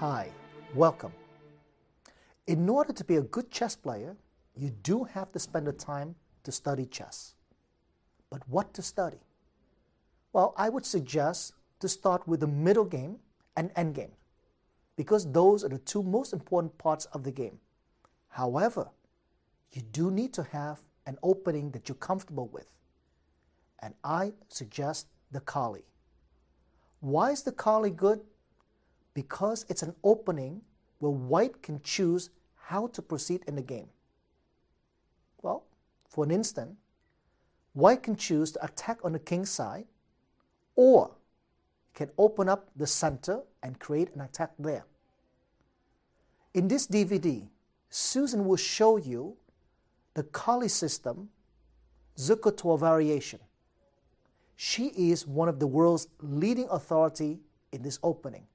Hi, welcome. In order to be a good chess player, you do have to spend the time to study chess. But what to study? Well, I would suggest to start with the middle game and end game because those are the two most important parts of the game. However, you do need to have an opening that you're comfortable with. And I suggest the Colle. Why is the Colle good? Because it's an opening where white can choose how to proceed in the game. Well, for an instant, white can choose to attack on the king's side or can open up the center and create an attack there. In this DVD, Susan will show you the Colle system Zukertort variation. She is one of the world's leading authority in this opening.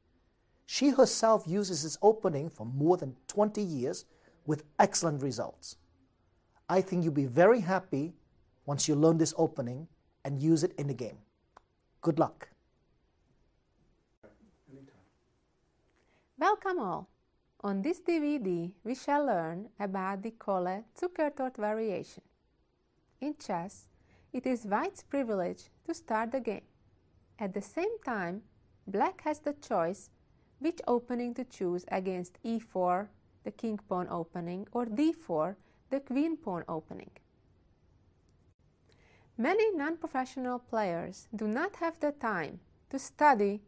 She herself uses this opening for more than 20 years with excellent results. I think you'll be very happy once you learn this opening and use it in the game. Good luck. Welcome all. On this DVD, we shall learn about the Colle Zukertort variation. In chess, it is white's privilege to start the game. At the same time, black has the choice which opening to choose against e4, the king pawn opening, or d4, the queen pawn opening. Many non-professional players do not have the time to study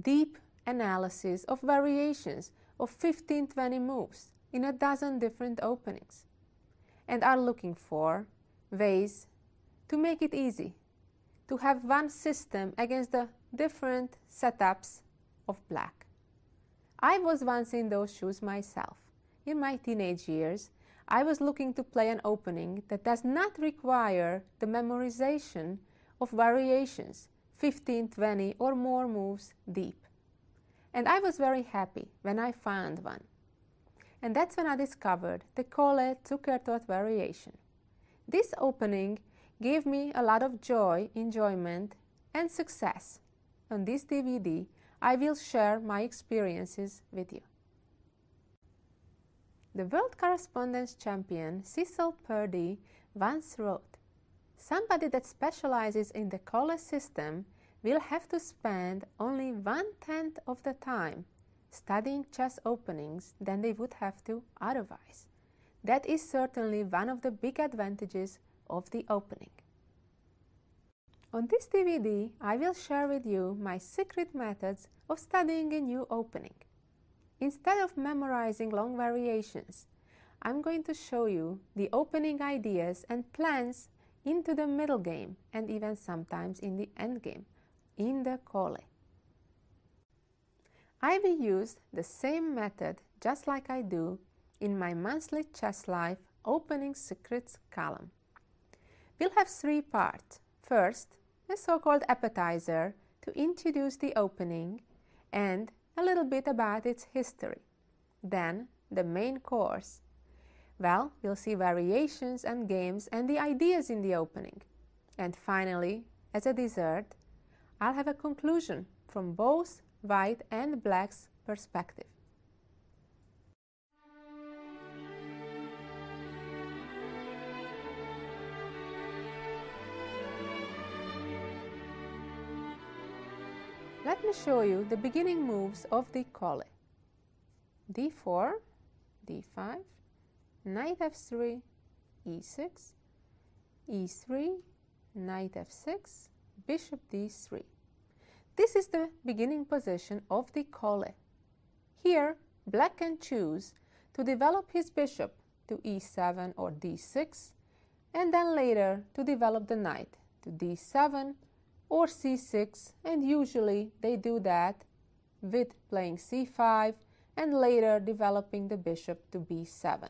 deep analysis of variations of 15-20 moves in a dozen different openings and are looking for ways to make it easy to have one system against the different setups of black. I was once in those shoes myself. In my teenage years, I was looking to play an opening that does not require the memorization of variations 15, 20 or more moves deep. And I was very happy when I found one. And that's when I discovered the Colle Zukertort variation. This opening gave me a lot of joy, enjoyment, and success. On this DVD, I will share my experiences with you. The world correspondence champion Cecil Purdy once wrote, Somebody that specializes in the Colle system will have to spend only one-tenth of the time studying chess openings than they would have to otherwise. That is certainly one of the big advantages of the opening. On this DVD, I will share with you my secret methods of studying a new opening. Instead of memorizing long variations, I'm going to show you the opening ideas and plans into the middle game and even sometimes in the end game in the Colle. I will use the same method just like I do in my monthly Chess Life opening secrets column. We'll have three parts. First, a so-called appetizer to introduce the opening and a little bit about its history. Then, the main course. Well, you'll see variations and games and the ideas in the opening. And finally, as a dessert, I'll have a conclusion from both white and black's perspective. Let me show you the beginning moves of the Colle. d4, d5, knight f3, e6, e3, knight f6, bishop d3. This is the beginning position of the Colle. Here, black can choose to develop his bishop to e7 or d6, and then later to develop the knight to d7 or c6, and usually they do that with playing c5 and later developing the bishop to b7.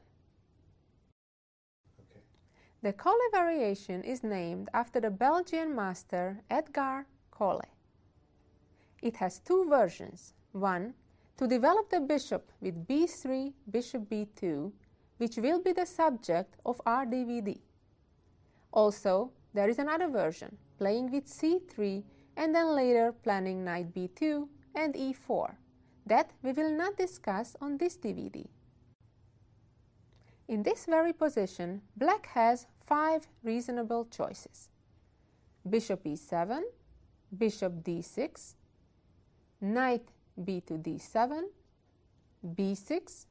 The Colle variation is named after the Belgian master Edgar Colle. It has two versions. One, to develop the bishop with b3, bishop b2, which will be the subject of our DVD. Also, there is another version, playing with c3 and then later planning knight b2 and e4. that we will not discuss on this DVD. In this very position, black has five reasonable choices. Bishop e7, bishop d6, knight b to d7, b6,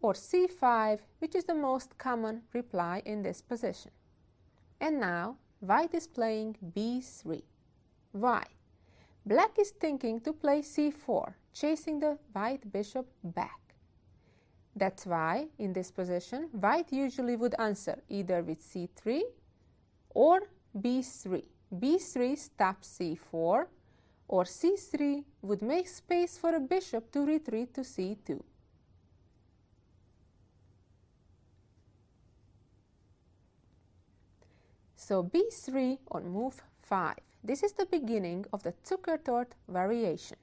or c5, which is the most common reply in this position. And now, white is playing b3. Why? Black is thinking to play c4, chasing the white bishop back. That's why, in this position, white usually would answer either with c3 or b3. b3 stops c4 or c3 would make space for a bishop to retreat to c2. So b3 on move 5. This is the beginning of the Zukertort variation.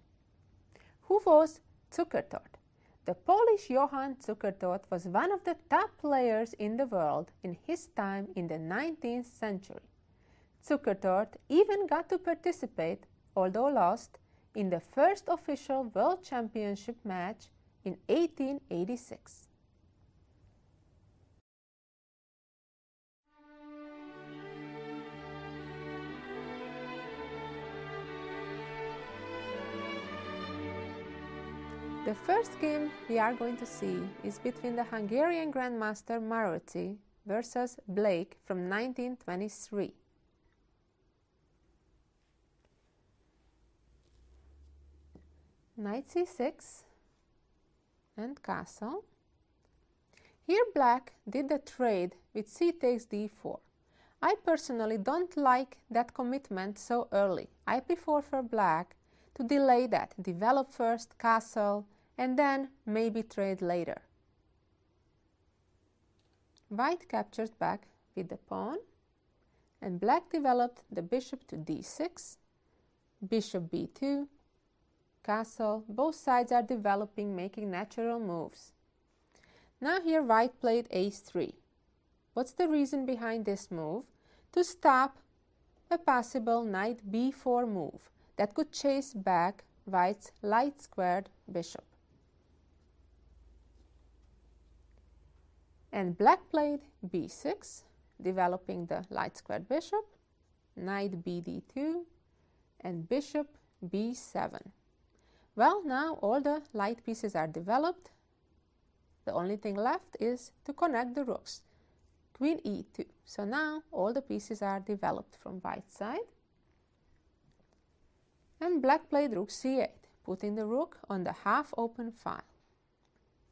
Who was Zukertort? The Polish Johann Zukertort was one of the top players in the world in his time in the 19th century. Zukertort even got to participate, although lost, in the first official World Championship match in 1886. The first game we are going to see is between the Hungarian Grandmaster Maroczy versus Blake from 1923. Knight c6 and castle. Here black did the trade with c takes d4. I personally don't like that commitment so early. I prefer for black to delay that, develop first castle, and then maybe trade later. White captured back with the pawn and black developed the bishop to d6, bishop b2, castle. Both sides are developing, making natural moves. Now here white played a3. What's the reason behind this move? To stop a possible knight b4 move that could chase back white's light squared bishop. And black played b6, developing the light squared bishop, knight bd2, and bishop b7. Well, now all the light pieces are developed. The only thing left is to connect the rooks. Queen e2. So now all the pieces are developed from white side. And black played rook c8, putting the rook on the half-open file.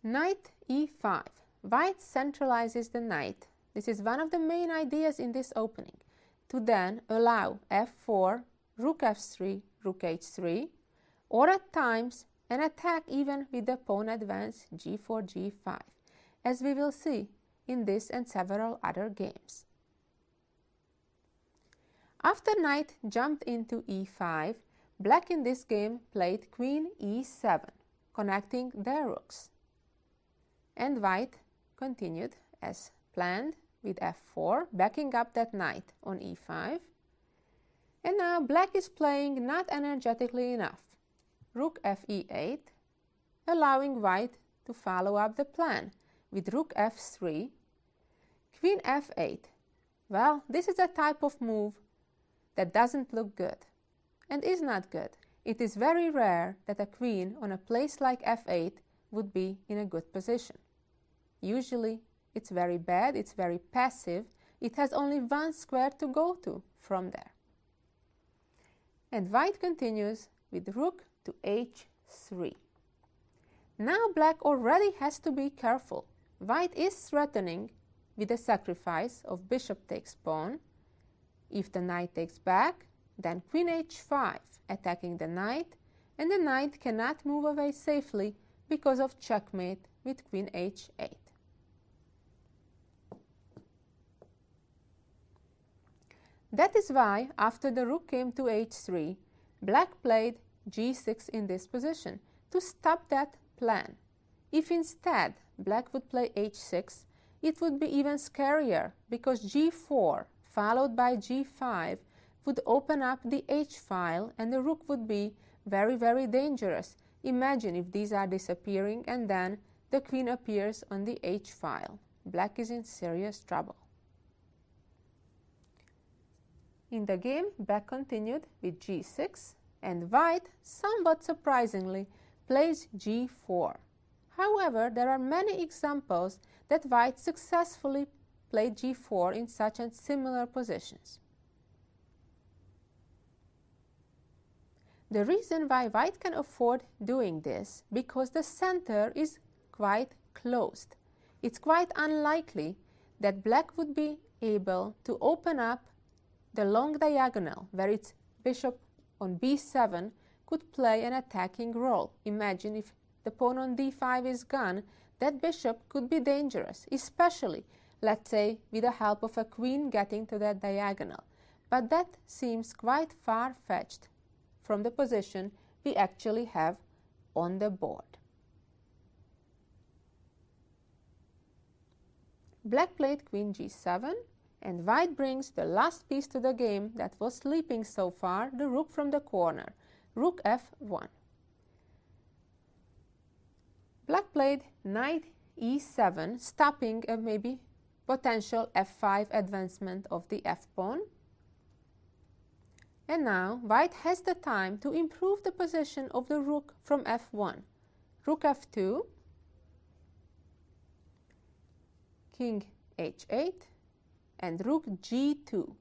Knight e5. White centralizes the knight. This is one of the main ideas in this opening. To then allow f4, rook f3, rook h3, or at times an attack even with the pawn advance g4, g5, as we will see in this and several other games. After knight jumped into e5, black in this game played queen e7, connecting their rooks. And white continued as planned with f4, backing up that knight on e5. And now black is playing not energetically enough. Rook fe8, allowing white to follow up the plan with rook f3, queen f8. Well, this is a type of move that doesn't look good and is not good. It is very rare that a queen on a place like f8 would be in a good position. Usually it's very bad, it's very passive, it has only one square to go to from there. And white continues with rook to h3. Now black already has to be careful. White is threatening with the sacrifice of bishop takes pawn. If the knight takes back, then queen h5, attacking the knight, and the knight cannot move away safely because of checkmate with queen h8. That is why, after the rook came to h3, black played g6 in this position to stop that plan. If instead black would play h6, it would be even scarier because g4 followed by g5 would open up the h file and the rook would be very, very dangerous. Imagine if these are disappearing and then the queen appears on the h file. Black is in serious trouble. In the game, black continued with g6 and white, somewhat surprisingly, plays g4. However, there are many examples that white successfully played g4 in such and similar positions. The reason why white can afford doing this because the center is quite closed. It's quite unlikely that black would be able to open up the long diagonal where its bishop on b7 could play an attacking role. Imagine if the pawn on d5 is gone, that bishop could be dangerous, especially, let's say, with the help of a queen getting to that diagonal. But that seems quite far-fetched from the position we actually have on the board. Black played queen g7 and white brings the last piece to the game that was sleeping so far, the rook from the corner, rook f1. Black played knight e7, stopping a maybe potential f5 advancement of the f-pawn. And now white has the time to improve the position of the rook from f1. Rook f2, king h8, and rook g2.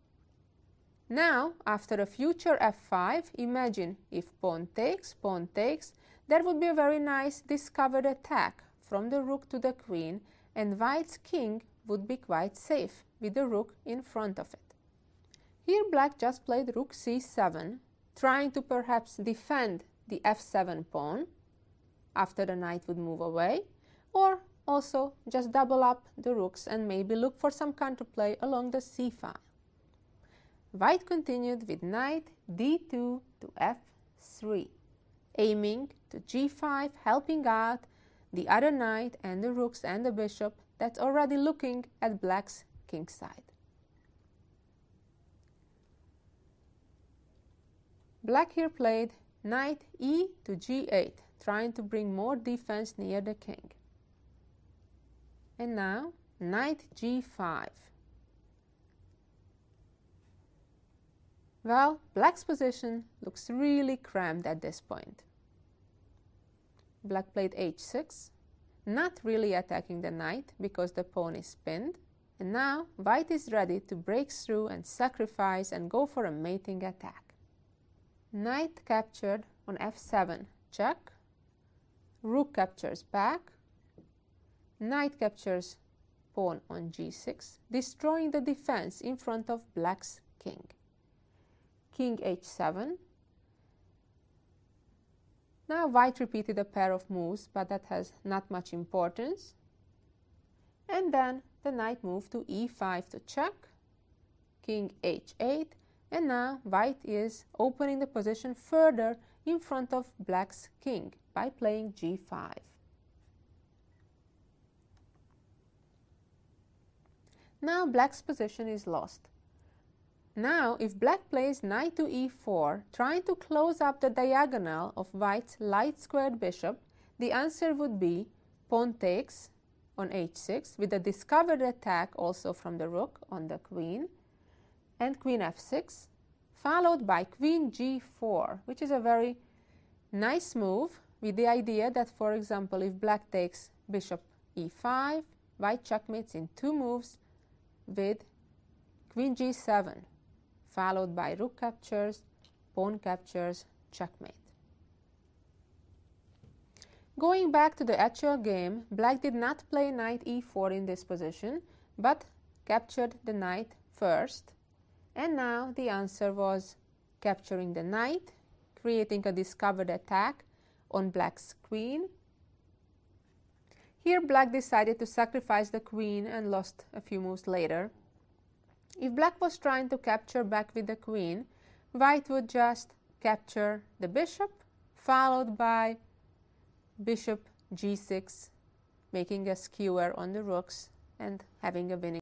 Now, after a future f5, imagine if pawn takes, pawn takes, there would be a very nice discovered attack from the rook to the queen, and white's king would be quite safe with the rook in front of it. Here black just played rook c7, trying to perhaps defend the f7 pawn after the knight would move away, or also just double up the rooks and maybe look for some counterplay along the c file. White continued with knight d2 to f3, aiming to g5, helping out the other knight and the rooks and the bishop that's already looking at black's king side. Black here played knight e to g8, trying to bring more defense near the king. And now knight g5. Well, black's position looks really cramped at this point. Black played h6, not really attacking the knight because the pawn is pinned. And now white is ready to break through and sacrifice and go for a mating attack. Knight captured on f7, check. Rook captures back. Knight captures pawn on g6, destroying the defense in front of black's king. King h7. Now white repeated a pair of moves, but that has not much importance. And then the knight moved to e5 to check. King h8 and now white is opening the position further in front of black's king by playing g5. Now black's position is lost. Now, if black plays knight to e4, trying to close up the diagonal of white's light squared bishop, the answer would be pawn takes on h6 with a discovered attack also from the rook on the queen and queen f6, followed by queen g4, which is a very nice move with the idea that, for example, if black takes bishop e5, white checkmates in two moves with queen g7, followed by rook captures, pawn captures, checkmate. Going back to the actual game, black did not play knight e4 in this position, but captured the knight first and now the answer was capturing the knight, creating a discovered attack on black's queen. Here black decided to sacrifice the queen and lost a few moves later. If black was trying to capture back with the queen, white would just capture the bishop, followed by bishop g6, making a skewer on the rooks and having a winning